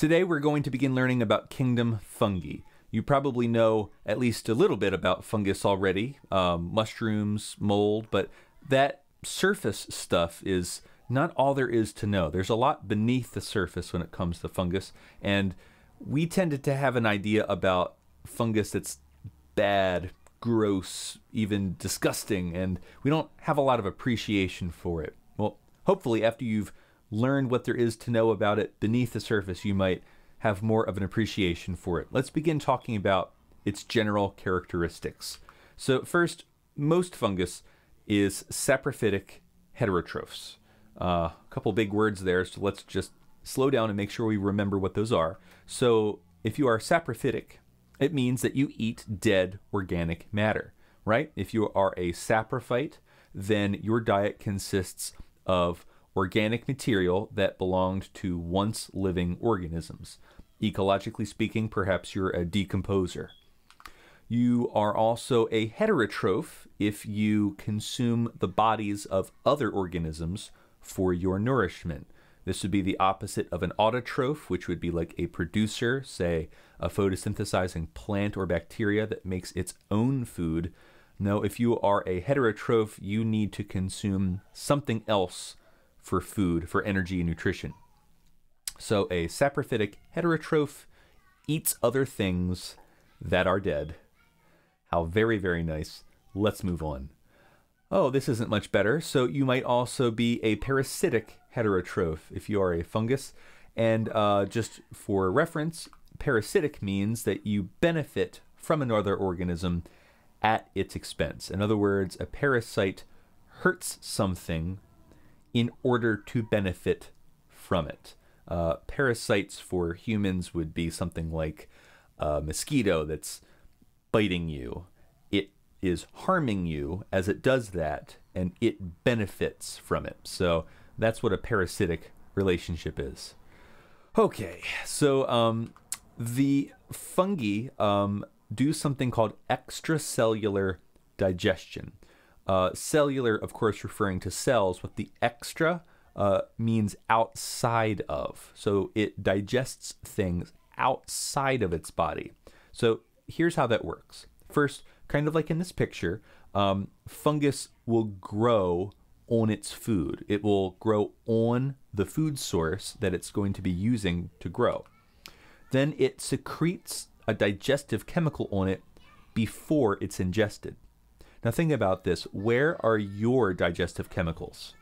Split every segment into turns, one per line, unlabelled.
Today we're going to begin learning about kingdom fungi. You probably know at least a little bit about fungus already, um, mushrooms, mold, but that surface stuff is not all there is to know. There's a lot beneath the surface when it comes to fungus, and we tended to have an idea about fungus that's bad, gross, even disgusting, and we don't have a lot of appreciation for it. Well, hopefully, after you've learned what there is to know about it beneath the surface, you might have more of an appreciation for it. Let's begin talking about its general characteristics. So, first, most fungus is saprophytic heterotrophs. Uh, a couple big words there, so let's just slow down and make sure we remember what those are. So, if you are saprophytic, it means that you eat dead organic matter, right? If you are a saprophyte, then your diet consists of organic material that belonged to once living organisms. Ecologically speaking, perhaps you're a decomposer. You are also a heterotroph if you consume the bodies of other organisms for your nourishment. This would be the opposite of an autotroph, which would be like a producer, say a photosynthesizing plant or bacteria that makes its own food. No, if you are a heterotroph, you need to consume something else for food, for energy and nutrition. So a saprophytic heterotroph eats other things that are dead. How very, very nice. Let's move on. Oh, this isn't much better. So you might also be a parasitic heterotroph if you are a fungus. And uh, just for reference, parasitic means that you benefit from another organism at its expense. In other words, a parasite hurts something in order to benefit from it. Uh, parasites for humans would be something like a mosquito that's biting you. It is harming you as it does that, and it benefits from it. So that's what a parasitic relationship is. Okay, so um, the fungi um, do something called extracellular digestion. Uh, cellular, of course, referring to cells, with the extra uh, means outside of. So it digests things outside of its body. So here's how that works. First, kind of like in this picture, um, fungus will grow on its food. It will grow on the food source that it's going to be using to grow. Then it secretes a digestive chemical on it before it's ingested. Now, think about this where are your digestive chemicals?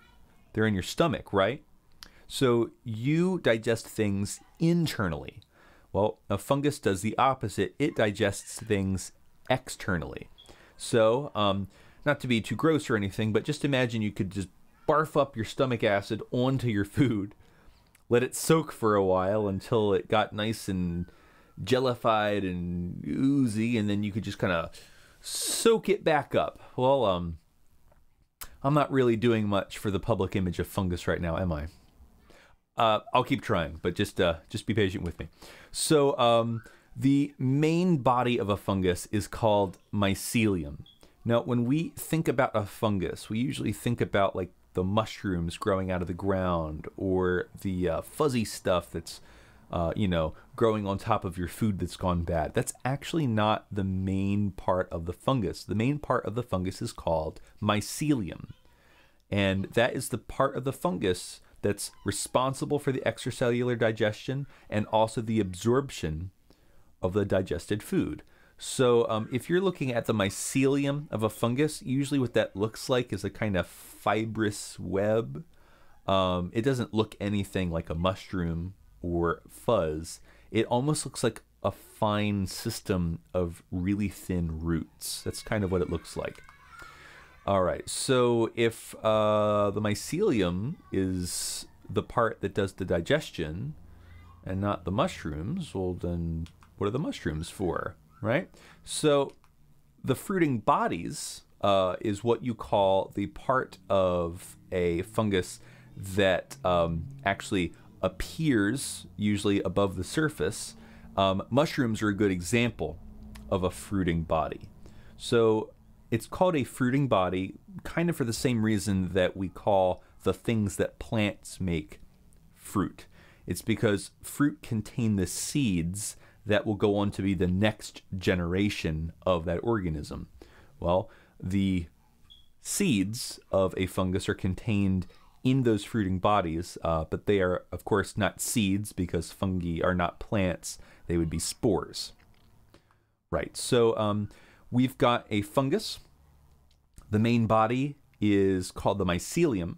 They're in your stomach, right? So you digest things internally. Well, a fungus does the opposite, it digests things externally. So, um, not to be too gross or anything, but just imagine you could just barf up your stomach acid onto your food, let it soak for a while until it got nice and jellified and oozy, and then you could just kind of soak it back up. Well, um, I'm not really doing much for the public image of fungus right now, am I? Uh, I'll keep trying, but just uh, just be patient with me. So um, the main body of a fungus is called mycelium. Now, when we think about a fungus, we usually think about like the mushrooms growing out of the ground or the uh, fuzzy stuff that's uh, you know, growing on top of your food that's gone bad. That's actually not the main part of the fungus. The main part of the fungus is called mycelium. And that is the part of the fungus that's responsible for the extracellular digestion and also the absorption of the digested food. So, um, if you're looking at the mycelium of a fungus, usually what that looks like is a kind of fibrous web. Um, it doesn't look anything like a mushroom or fuzz, it almost looks like a fine system of really thin roots. That's kind of what it looks like. All right, so if uh, the mycelium is the part that does the digestion and not the mushrooms, well, then what are the mushrooms for, right? So the fruiting bodies uh, is what you call the part of a fungus that um, actually appears usually above the surface. Um, mushrooms are a good example of a fruiting body. So it's called a fruiting body kind of for the same reason that we call the things that plants make fruit. It's because fruit contain the seeds that will go on to be the next generation of that organism. Well, the seeds of a fungus are contained in those fruiting bodies, uh, but they are, of course, not seeds because fungi are not plants. They would be spores. Right. So um, we've got a fungus. The main body is called the mycelium.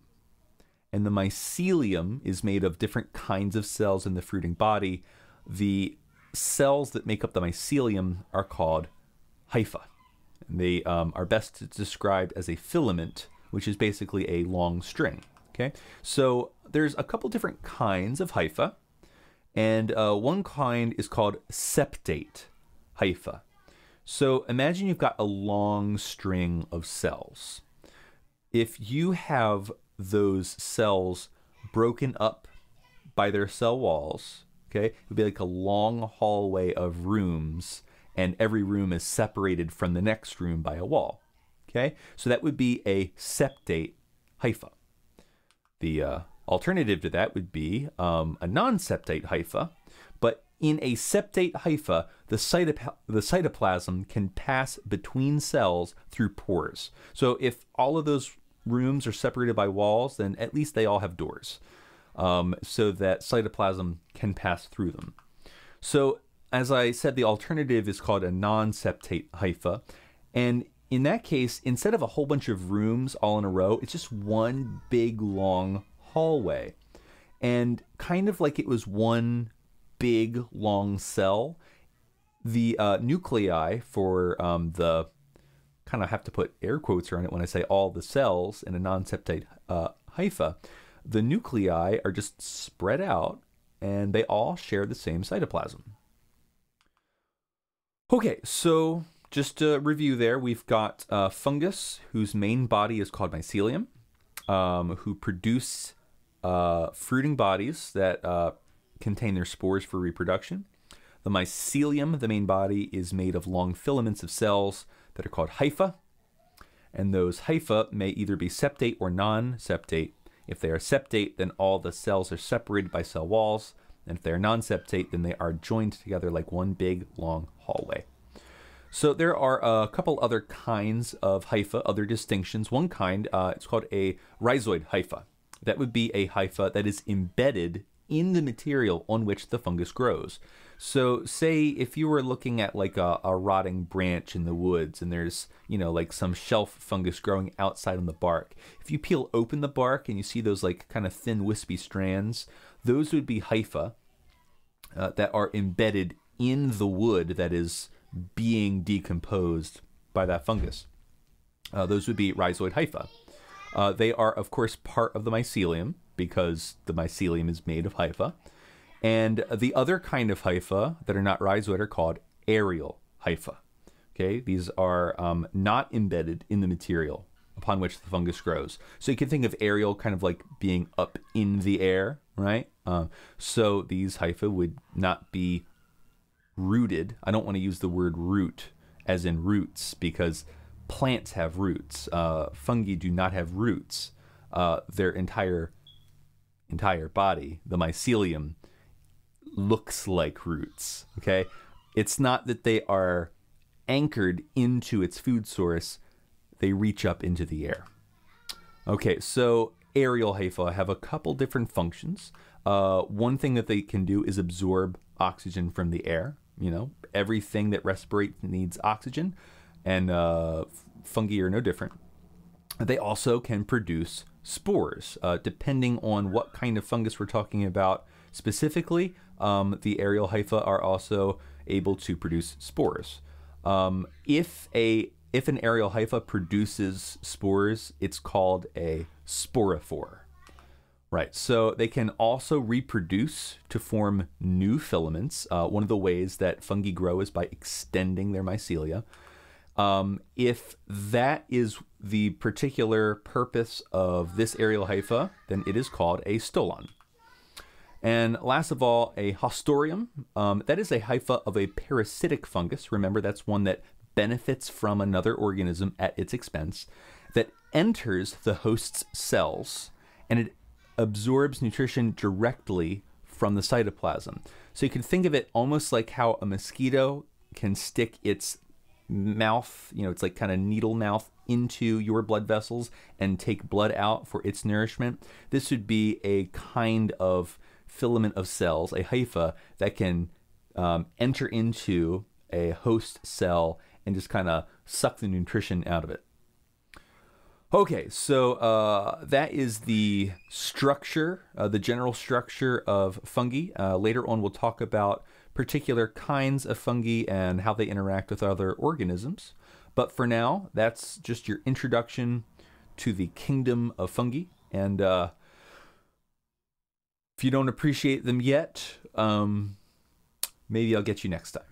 And the mycelium is made of different kinds of cells in the fruiting body. The cells that make up the mycelium are called hypha. They um, are best described as a filament, which is basically a long string. Okay, so there's a couple different kinds of hypha, and uh, one kind is called septate hypha. So imagine you've got a long string of cells. If you have those cells broken up by their cell walls, okay, it would be like a long hallway of rooms, and every room is separated from the next room by a wall. Okay, so that would be a septate hypha. The uh, alternative to that would be um, a non septate hypha, but in a septate hypha, the, cytop- the cytoplasm can pass between cells through pores. So if all of those rooms are separated by walls, then at least they all have doors um, so that cytoplasm can pass through them. So, as I said, the alternative is called a non septate hypha. And in that case, instead of a whole bunch of rooms all in a row, it's just one big long hallway. And kind of like it was one big long cell, the uh, nuclei for um, the kind of have to put air quotes around it when I say all the cells in a non septate uh, hypha, the nuclei are just spread out and they all share the same cytoplasm. Okay, so just to review there, we've got uh, fungus whose main body is called mycelium, um, who produce uh, fruiting bodies that uh, contain their spores for reproduction. The mycelium, the main body, is made of long filaments of cells that are called hypha, and those hypha may either be septate or non septate. If they are septate, then all the cells are separated by cell walls, and if they are non septate, then they are joined together like one big long hallway. So there are a couple other kinds of hypha, other distinctions. One kind, uh, it's called a rhizoid hypha. That would be a hypha that is embedded in the material on which the fungus grows. So, say if you were looking at like a, a, rotting branch in the woods and there's, you know, like some shelf fungus growing outside on the bark, if you peel open the bark and you see those like kind of thin, wispy strands, those would be hypha uh, that are embedded in the wood that is being decomposed by that fungus. Uh, those would be rhizoid hypha. Uh, they are, of course, part of the mycelium because the mycelium is made of hypha. And the other kind of hypha that are not rhizoid are called aerial hypha. Okay, these are um, not embedded in the material upon which the fungus grows. So you can think of aerial kind of like being up in the air, right? Uh, so these hypha would not be rooted. I don't want to use the word root as in roots because plants have roots. Uh, fungi do not have roots. Uh, their entire entire body, the mycelium, looks like roots. Okay, it's not that they are anchored into its food source; they reach up into the air. Okay, so aerial hypha have a couple different functions. Uh, one thing that they can do is absorb oxygen from the air. You know, everything that respirates needs oxygen, and uh, fungi are no different. They also can produce spores, uh, depending on what kind of fungus we're talking about specifically. Um, the aerial hypha are also able to produce spores. Um, if a if an aerial hypha produces spores, it's called a sporophore. Right. So they can also reproduce to form new filaments. Uh, one of the ways that fungi grow is by extending their mycelia. Um, if that is the particular purpose of this aerial hypha, then it is called a stolon. And last of all, a haustorium. Um, that is a hypha of a parasitic fungus. Remember, that's one that benefits from another organism at its expense, that enters the host's cells and it absorbs nutrition directly from the cytoplasm. So you can think of it almost like how a mosquito can stick its mouth, you know, it's like kind of needle mouth into your blood vessels and take blood out for its nourishment. This would be a kind of filament of cells, a hypha, that can um, enter into a host cell and just kind of suck the nutrition out of it. Okay, so uh, that is the structure, uh, the general structure of fungi. Uh, later on, we'll talk about particular kinds of fungi and how they interact with other organisms. But for now, that's just your introduction to the kingdom of fungi. And uh, if you don't appreciate them yet, um, maybe I'll get you next time.